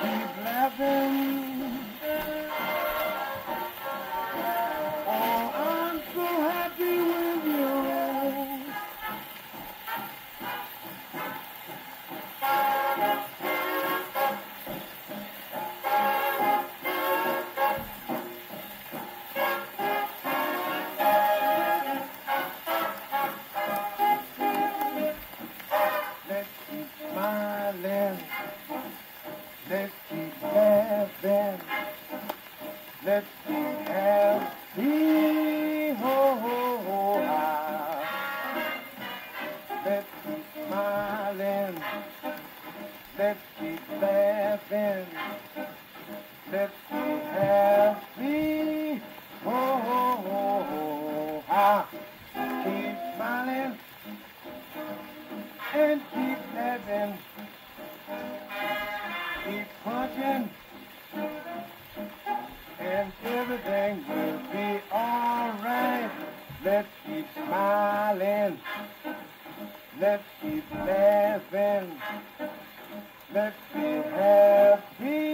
Keep laughing. Let's keep oh, oh, oh, ah. laughing. Let's keep happy. Ho, ho, ho, ha. Let's keep smiling. Let's keep laughing. Let's keep happy. Ho, ho, ho, ho, ha. Keep smiling and keep laughing. Keep punching, and everything will be alright. Let's keep smiling. Let's keep laughing. Let's be happy.